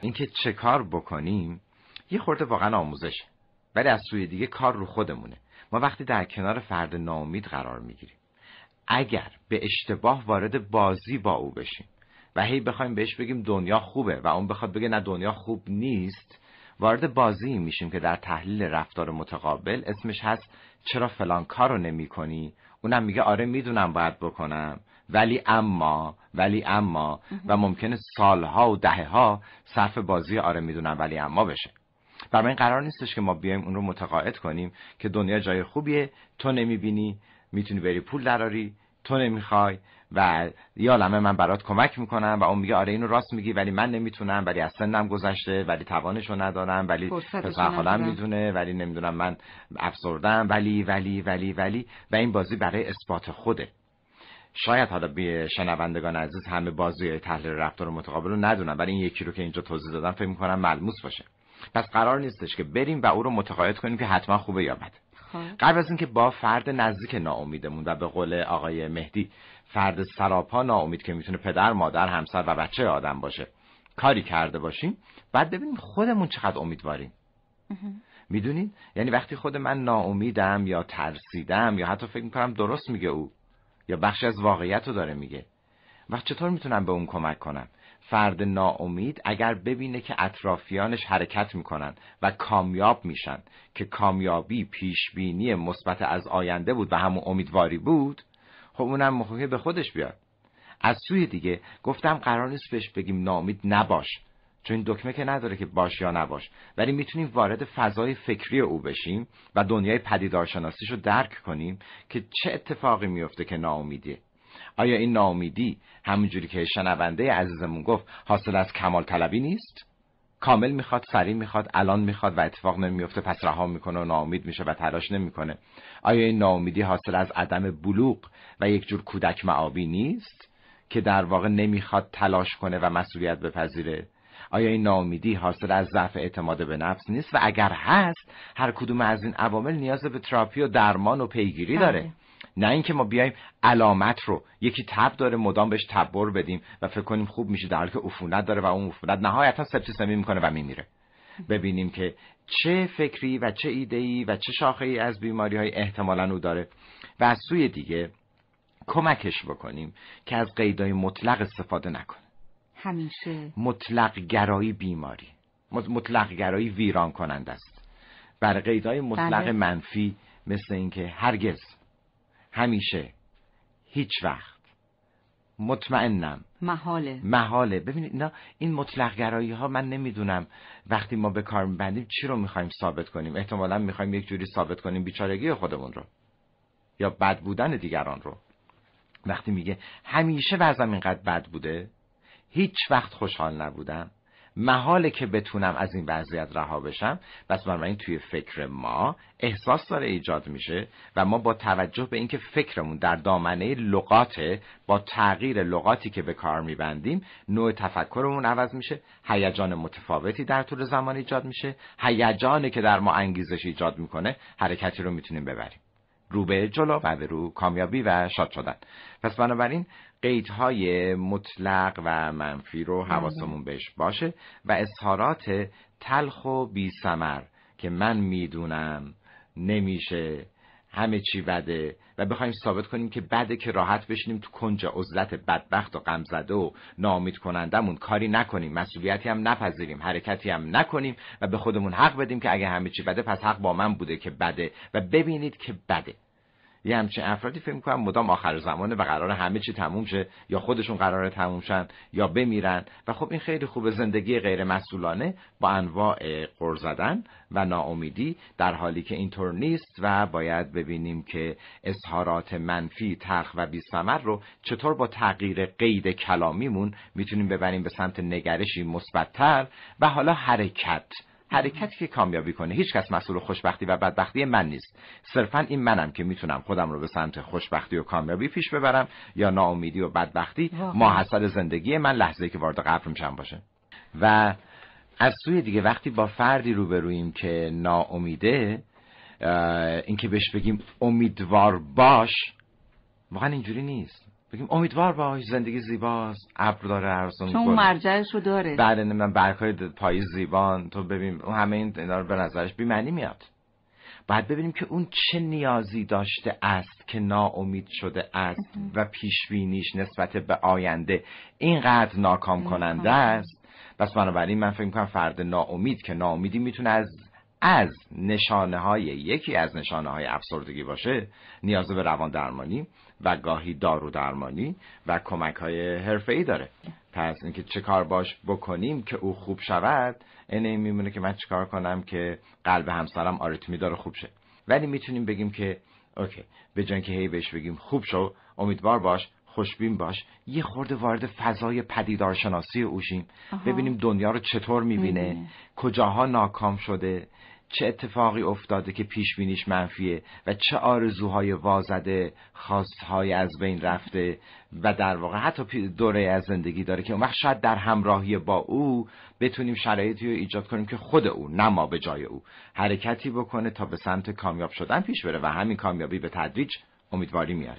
اینکه چه کار بکنیم یه خورده واقعا آموزشه ولی از سوی دیگه کار رو خودمونه. ما وقتی در کنار فرد ناامید قرار می‌گیریم. اگر به اشتباه وارد بازی با او بشیم و هی بخوایم بهش بگیم دنیا خوبه و اون بخواد بگه نه دنیا خوب نیست وارد بازی میشیم که در تحلیل رفتار متقابل اسمش هست چرا فلان کار رو نمی کنی اونم میگه آره می‌دونم باید بکنم. ولی اما ولی اما و ممکنه سالها و دهه ها صرف بازی آره می‌دونم ولی اما بشه. برای این قرار نیستش که ما بیایم اون رو متقاعد کنیم که دنیا جای خوبیه تو نمی‌بینی می‌تونی بری پول دراری تو نمی‌خوای و یا لمه من برات کمک می‌کنم و اون میگه آره اینو راست میگی ولی من نمی‌تونم ولی از سنم گذشته ولی توانشو ندارم ولی پسر خالم می‌دونه ولی نمی‌دونم من افسردم ولی ولی ولی ولی. و این بازی برای اثبات خوده. شاید حالا بی شنوندگان عزیز همه بازی تحلیل رفتار متقابل رو ندونن ولی این یکی رو که اینجا توضیح دادم فکر می‌کنم ملموس باشه. پس قرار نیستش که بریم و او رو متقاعد کنیم که حتما خوبه یا بده. قبل از اینکه با فرد نزدیک ناامیدمون و به قول آقای مهدی فرد سراپا ناامید که می‌تونه پدر مادر همسر و بچه آدم باشه کاری کرده باشیم بعد ببینیم خودمون چقدر امیدواریم. می‌دونین؟ یعنی وقتی خود من ناامیدم یا ترسیدم یا حتی فکر می‌کنم درست میگه او یا بخشی از واقعیت رو داره میگه وقت چطور می‌تونم به اون کمک کنم؟ فرد ناامید اگر ببینه که اطرافیانش حرکت می‌کنن و کامیاب میشن که کامیابی پیشبینی مثبت از آینده بود و همون امیدواری بود خب اونم مخواه به خودش بیاد. از سوی دیگه گفتم قرار نیست بهش بگیم ناامید نباش چون این دکمه که نداره که باش یا نباش. ولی می‌تونیم وارد فضای فکری او بشیم و دنیای پدیدارشناسیش رو درک کنیم که چه اتفاقی میفته که ناامیدیه. آیا این ناامیدی همونجوری که شنونده عزیزمون گفت حاصل از کمال طلبی نیست؟ کامل می‌خواد سریع می‌خواد الان می‌خواد و اتفاق نمیفته پس رها می‌کنه و ناامید میشه و تلاش نمی‌کنه. آیا این ناامیدی حاصل از عدم بلوغ و یک جور کودک معابی نیست که در واقع نمی‌خواد تلاش کنه و مسئولیت بپذیره؟ آیا این ناامیدی حاصل از ضعف اعتماد به نفس نیست؟ و اگر هست هر کدوم از این عوامل نیاز به تراپی و درمان و پیگیری داره. بله. نه اینکه ما بیایم علامت رو یکی تب داره مدام بهش تبر بدیم و فکر کنیم خوب میشه در حالی که عفونت داره و اون عفونت نهایتا سپتیسمی می‌کنه و میمیره. ببینیم که چه فکری و چه ایده‌ای و چه شاخه ای از بیماری های احتمالا او داره و از سوی دیگه کمکش بکنیم که از قیدای مطلق استفاده نکنه. همیشه. مطلق گرایی بیماری. مطلق گرایی ویران کننده است. بر قیدای مطلق بله. منفی مثل اینکه هرگز همیشه. هیچ وقت. مطمئنم. محاله. محاله. ببینید نه این مطلق گرایی ها من نمی‌دونم وقتی ما به کار میبندیم چی رو می‌خوایم ثابت کنیم. احتمالا می‌خوایم یک جوری ثابت کنیم بیچارگی خودمون رو. یا بد بودن دیگران رو. وقتی میگه همیشه وضعم اینقدر بد بوده هیچ وقت خوشحال نبودم. محاله که بتونم از این وضعیت رها بشم. بس بنابراین توی فکر ما احساس داره ایجاد میشه و ما با توجه به اینکه فکرمون در دامنه لغات با تغییر لغاتی که به کار میبندیم نوع تفکرمون عوض میشه هیجان متفاوتی در طول زمان ایجاد میشه هیجانی که در ما انگیزش ایجاد می‌کنه حرکتی رو می‌تونیم ببریم. رو به جلو و به رو کامیابی و شاد شدن پس بنابراین قیدهای مطلق و منفی رو بله. حواسمون بهش باشه و اظهارات تلخ و بی سمر که من می‌دونم نمیشه همه چی بده و بخوایم ثابت کنیم که بده که راحت بشینیم تو کنج عزلت بدبخت و غمزده و نامید کنندمون کاری نکنیم مسئولیتی هم نپذیریم حرکتی هم نکنیم و به خودمون حق بدیم که اگه همه چی بده پس حق با من بوده که بده و ببینید که بده. یه همچین افرادی فکر می‌کنم مدام آخر زمانه و قرار همه چی تموم شه یا خودشون قرار تموم شن یا بمیرن. و خب این خیلی خوبه زندگی غیر مسئولانه با انواع قر زدن و ناامیدی در حالی که اینطور نیست و باید ببینیم که اظهارات منفی تلخ و بیثمر رو چطور با تغییر قید کلامیمون می‌تونیم ببریم به سمت نگرشی مثبتتر. و حالا حرکت. حرکتی که کامیابی کنه هیچ کس مسئول خوشبختی و بدبختی من نیست. صرفا این منم که می‌تونم خودم رو به سمت خوشبختی و کامیابی پیش ببرم یا ناامیدی و بدبختی ماحصل زندگی من لحظه که وارد قبر میشم باشه. و از سوی دیگه وقتی با فردی روبرویم که ناامیده اینکه بهش بگیم امیدوار باش واقعا اینجوری نیست. بگیم امیدوار باش زندگی زیباست. ابر داره ارزون چون مرجعش رو داره. بعد من برگهای پای زیبان. تو ببین اون همه این اینا رو به نظرش بی‌معنی میاد. باید ببینیم که اون چه نیازی داشته است که ناامید شده است و پیشبینیش نسبت به آینده اینقدر ناکام کننده است. پس بنابراین من فکر می‌کنم فرد ناامید که ناامیدی می‌تونه از از نشانه های یکی از نشانه های افسردگی باشه نیاز به روان درمانی و گاهی دارو درمانی و کمک های حرفه ای داره. پس اینکه چه کار باش بکنیم که او خوب شود این این میمونه که من چیکار کنم که قلب همسرم آریتمی داره خوب شه. ولی می‌تونیم بگیم که اوکی به جای که هی بهش بگیم خوب شو امیدوار باش خوشبین باش. یه خورده وارد فضای پدیدارشناسی اوشیم. ببینیم دنیا رو چطور می‌بینه. کجاها ناکام شده. چه اتفاقی افتاده که پیش بینیش منفیه و چه آرزوهای وازده خواستهای از بین رفته و در واقع حتی دوره از زندگی داره که اون وقت شاید در همراهی با او بتونیم شرایطی رو ایجاد کنیم که خود او نه ما به جای او. حرکتی بکنه تا به سمت کامیاب شدن پیش بره و همین کامیابی به تدریج امیدواری میاره.